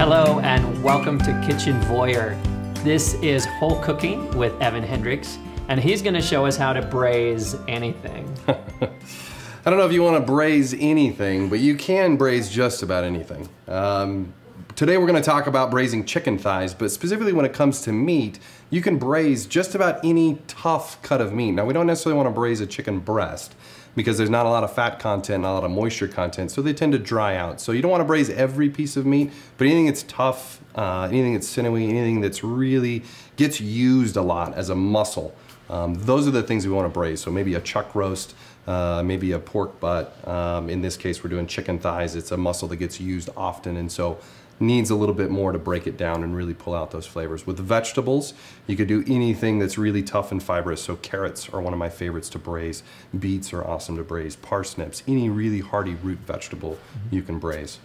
Hello and welcome to Kitchen Voyeur. This is Whole Cooking with Evan Hendrix, and he's going to show us how to braise anything. I don't know if you want to braise anything, but you can braise just about anything. Um, today we're going to talk about braising chicken thighs, but specifically when it comes to meat, you can braise just about any tough cut of meat. Now we don't necessarily want to braise a chicken breast because there's not a lot of fat content, not a lot of moisture content, so they tend to dry out. So you don't want to braise every piece of meat, but anything that's tough, uh, anything that's sinewy, anything that's really gets used a lot as a muscle, um, those are the things we want to braise. So maybe a chuck roast, uh, maybe a pork butt. Um, in this case, we're doing chicken thighs. It's a muscle that gets used often, and so needs a little bit more to break it down and really pull out those flavors. With the vegetables, you could do anything that's really tough and fibrous. So carrots are one of my favorites to braise. Beets are awesome to braise. Parsnips, any really hearty root vegetable mm-hmm. you can braise.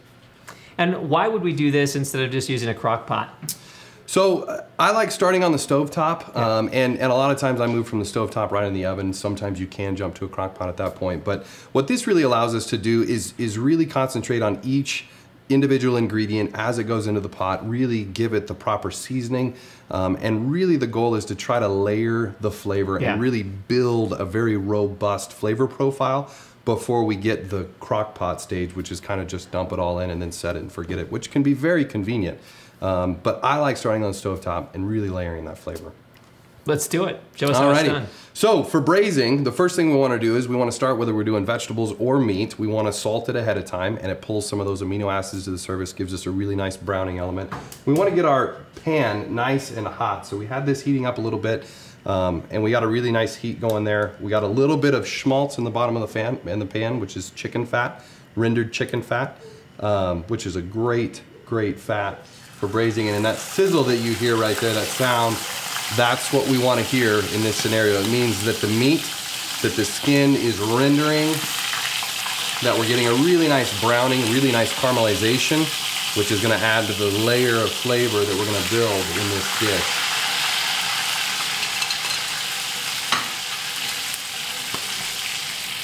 And why would we do this instead of just using a crock pot? So uh, I like starting on the stove top, yeah. um, and, and a lot of times I move from the stove top right in the oven. Sometimes you can jump to a crock pot at that point. But what this really allows us to do is, is really concentrate on each individual ingredient as it goes into the pot, really give it the proper seasoning. Um, and really the goal is to try to layer the flavor yeah. and really build a very robust flavor profile before we get the crock pot stage, which is kind of just dump it all in and then set it and forget it, which can be very convenient. Um, but I like starting on the stove top and really layering that flavor. Let's do it. Show us Alrighty. how it's done. So for braising, the first thing we want to do is we want to start whether we're doing vegetables or meat. We want to salt it ahead of time and it pulls some of those amino acids to the surface, gives us a really nice browning element. We want to get our pan nice and hot. So we had this heating up a little bit um, and we got a really nice heat going there. We got a little bit of schmaltz in the bottom of the fan in the pan, which is chicken fat, rendered chicken fat, um, which is a great, great fat for braising. And in that sizzle that you hear right there, that sound, that's what we want to hear in this scenario. It means that the meat, that the skin is rendering, that we're getting a really nice browning, really nice caramelization, which is going to add to the layer of flavor that we're going to build in this dish.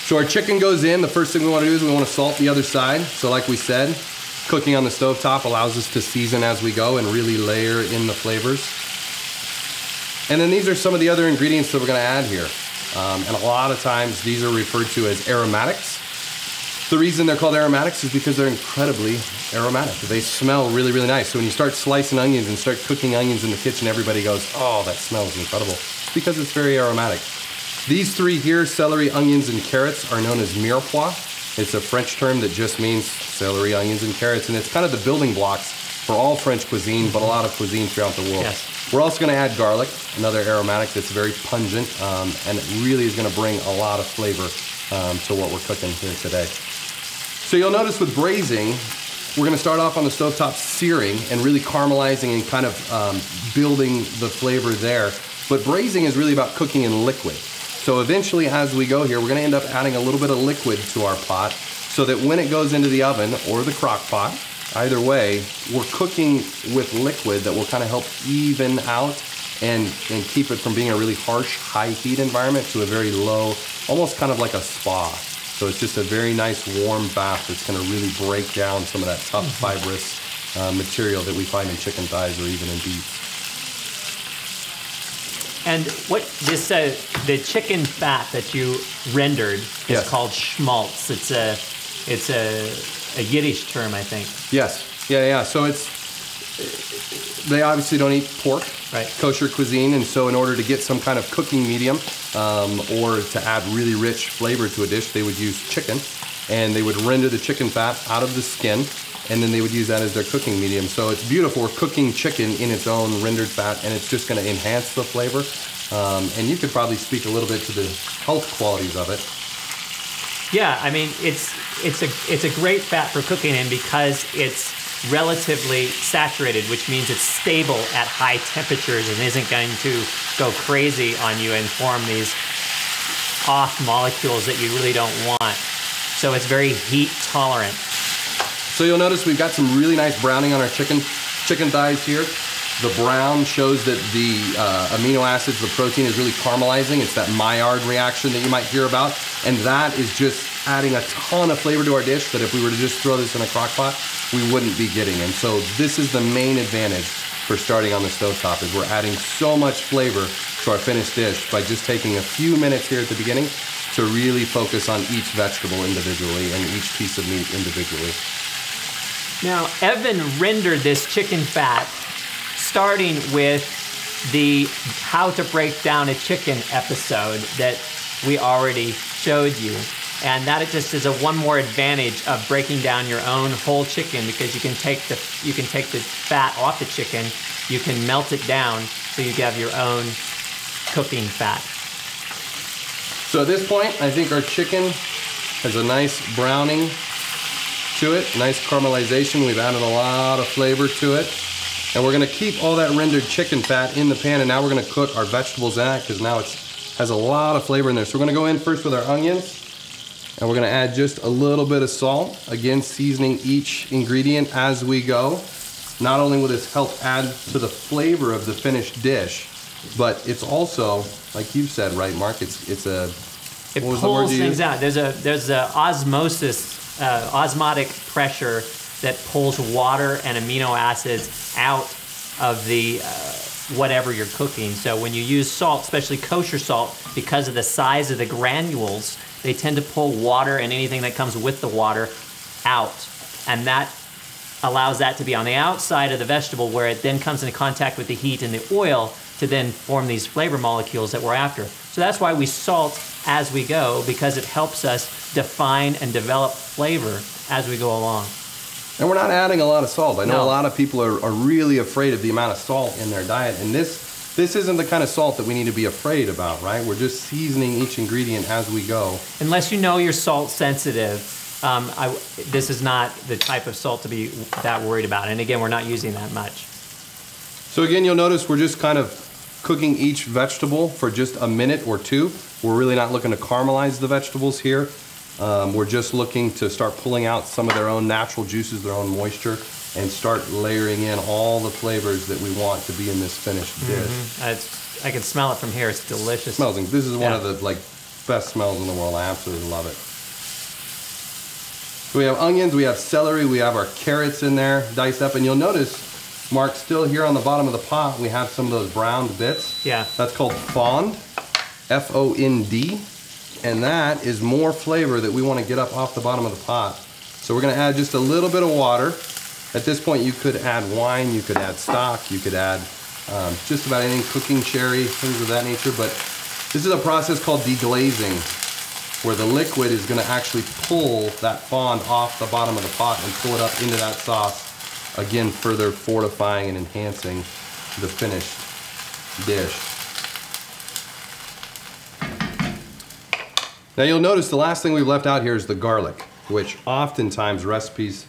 So our chicken goes in. The first thing we want to do is we want to salt the other side. So like we said, cooking on the stove top allows us to season as we go and really layer in the flavors. And then these are some of the other ingredients that we're gonna add here. Um, and a lot of times these are referred to as aromatics. The reason they're called aromatics is because they're incredibly aromatic. They smell really, really nice. So when you start slicing onions and start cooking onions in the kitchen, everybody goes, oh, that smells incredible. It's because it's very aromatic. These three here, celery, onions, and carrots, are known as mirepoix. It's a French term that just means celery, onions, and carrots, and it's kind of the building blocks for all French cuisine, but a lot of cuisine throughout the world. Yes. We're also gonna add garlic, another aromatic that's very pungent, um, and it really is gonna bring a lot of flavor um, to what we're cooking here today. So you'll notice with braising, we're gonna start off on the stovetop searing and really caramelizing and kind of um, building the flavor there. But braising is really about cooking in liquid. So eventually as we go here, we're gonna end up adding a little bit of liquid to our pot so that when it goes into the oven or the crock pot, either way, we're cooking with liquid that will kind of help even out and, and keep it from being a really harsh, high heat environment to a very low, almost kind of like a spa. So it's just a very nice warm bath that's gonna really break down some of that tough mm-hmm. fibrous uh, material that we find in chicken thighs or even in beef. And what this uh, the chicken fat that you rendered is yes. called schmaltz. It's a it's a a Yiddish term, I think. Yes. Yeah, yeah. So it's they obviously don't eat pork, right? Kosher cuisine, and so in order to get some kind of cooking medium um, or to add really rich flavor to a dish, they would use chicken, and they would render the chicken fat out of the skin, and then they would use that as their cooking medium. So it's beautiful. We're cooking chicken in its own rendered fat, and it's just going to enhance the flavor. Um, and you could probably speak a little bit to the health qualities of it. Yeah, I mean it's it's a it's a great fat for cooking in because it's relatively saturated, which means it's stable at high temperatures and isn't going to go crazy on you and form these off molecules that you really don't want. So it's very heat tolerant. So you'll notice we've got some really nice browning on our chicken chicken thighs here. The brown shows that the uh, amino acids, the protein is really caramelizing. It's that Maillard reaction that you might hear about. And that is just adding a ton of flavor to our dish that if we were to just throw this in a crock pot, we wouldn't be getting. And so this is the main advantage for starting on the stove top is we're adding so much flavor to our finished dish by just taking a few minutes here at the beginning to really focus on each vegetable individually and each piece of meat individually. Now, Evan rendered this chicken fat starting with the how to break down a chicken episode that we already showed you. And that just is a one more advantage of breaking down your own whole chicken because you can take the you can take the fat off the chicken, you can melt it down so you have your own cooking fat. So at this point, I think our chicken has a nice browning to it, nice caramelization. We've added a lot of flavor to it. And we're gonna keep all that rendered chicken fat in the pan and now we're gonna cook our vegetables in it because now it has a lot of flavor in there. So we're gonna go in first with our onions and we're gonna add just a little bit of salt. Again, seasoning each ingredient as we go. Not only will this help add to the flavor of the finished dish, but it's also, like you said, right, Marc? It's it's a it pulls things out. There's a there's a osmosis, uh, osmotic pressure that pulls water and amino acids out of the uh, whatever you're cooking. So when you use salt, especially kosher salt, because of the size of the granules, they tend to pull water and anything that comes with the water out. And that allows that to be on the outside of the vegetable where it then comes into contact with the heat and the oil to then form these flavor molecules that we're after. So that's why we salt as we go because it helps us define and develop flavor as we go along. And we're not adding a lot of salt. I know no. a lot of people are, are really afraid of the amount of salt in their diet, and this this isn't the kind of salt that we need to be afraid about, right? We're just seasoning each ingredient as we go. Unless you know you're salt sensitive, um, I, this is not the type of salt to be that worried about. And again, we're not using that much. So again, you'll notice we're just kind of cooking each vegetable for just a minute or two. We're really not looking to caramelize the vegetables here. Um, we're just looking to start pulling out some of their own natural juices, their own moisture, and start layering in all the flavors that we want to be in this finished dish. Mm-hmm. I can smell it from here. It's delicious. It smells. This is one yeah. of the like best smells in the world. I absolutely love it. So we have onions, we have celery, we have our carrots in there diced up, and you'll notice, Marc, still here on the bottom of the pot, we have some of those browned bits. Yeah. That's called fond, F-O-N-D and that is more flavor that we want to get up off the bottom of the pot. So we're going to add just a little bit of water. At this point, you could add wine, you could add stock, you could add um, just about anything, cooking sherry, things of that nature. But this is a process called deglazing, where the liquid is going to actually pull that fond off the bottom of the pot and pull it up into that sauce. Again, further fortifying and enhancing the finished dish. Now you'll notice the last thing we've left out here is the garlic, which oftentimes recipes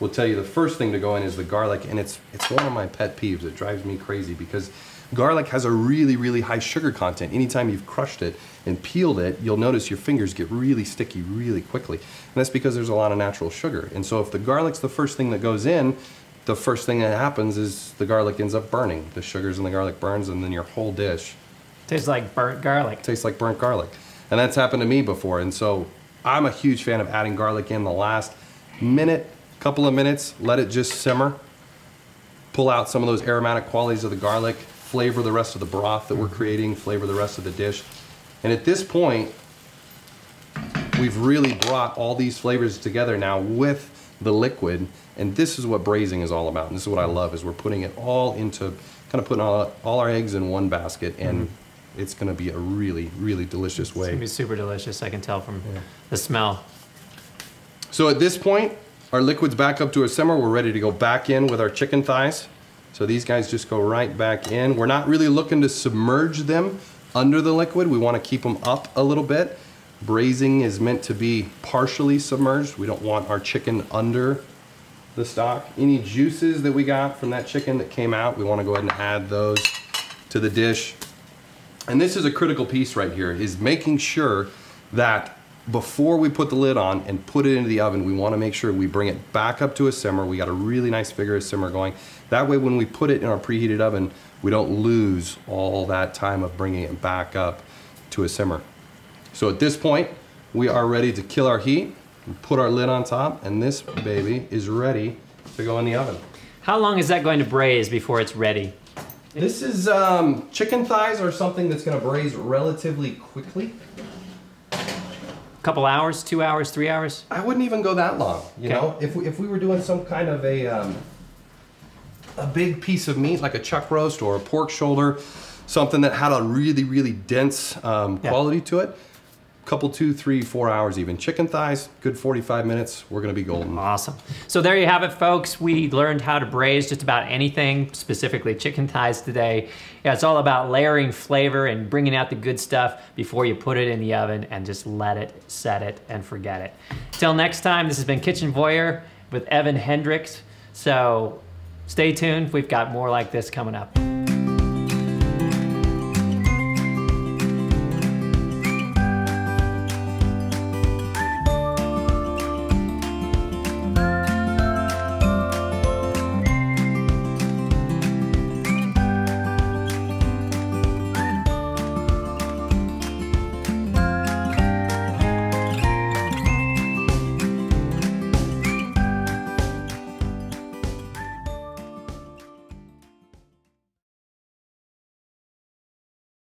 will tell you the first thing to go in is the garlic, and it's it's one of my pet peeves. It drives me crazy because garlic has a really, really high sugar content. Anytime you've crushed it and peeled it, you'll notice your fingers get really sticky really quickly. And that's because there's a lot of natural sugar. And so if the garlic's the first thing that goes in, the first thing that happens is the garlic ends up burning. The sugars in the garlic burns and then your whole dish tastes like burnt garlic. Tastes like burnt garlic. And that's happened to me before. And so I'm a huge fan of adding garlic in the last minute, couple of minutes, let it just simmer. Pull out some of those aromatic qualities of the garlic, flavor the rest of the broth that we're creating, flavor the rest of the dish. And at this point, we've really brought all these flavors together now with the liquid. And this is what braising is all about. And this is what I love is we're putting it all into kind of putting all, all our eggs in one basket and mm -hmm it's going to be a really, really delicious way. It's going to be super delicious. I can tell from yeah. the smell. So at this point, our liquid's back up to a simmer. We're ready to go back in with our chicken thighs. So these guys just go right back in. We're not really looking to submerge them under the liquid. We want to keep them up a little bit. Braising is meant to be partially submerged. We don't want our chicken under the stock. Any juices that we got from that chicken that came out, we want to go ahead and add those to the dish. And this is a critical piece right here, is making sure that before we put the lid on and put it into the oven, we wanna make sure we bring it back up to a simmer. We got a really nice vigorous simmer going. That way when we put it in our preheated oven, we don't lose all that time of bringing it back up to a simmer. So at this point, we are ready to kill our heat, put our lid on top, and this baby is ready to go in the oven. How long is that going to braise before it's ready? This is um, chicken thighs or something that's going to braise relatively quickly. Couple hours, two hours, three hours? I wouldn't even go that long. You Okay. know, if we, if we were doing some kind of a um, a big piece of meat like a chuck roast or a pork shoulder, something that had a really really dense um, Yeah. quality to it, couple two, three, four hours even. Chicken thighs, good 45 minutes. We're gonna be golden. Awesome. So there you have it, folks. We learned how to braise just about anything, specifically chicken thighs today. Yeah, it's all about layering flavor and bringing out the good stuff before you put it in the oven and just let it set it and forget it. Till next time, this has been Kitchen Voyeur with Evan Hendrix. So stay tuned. We've got more like this coming up.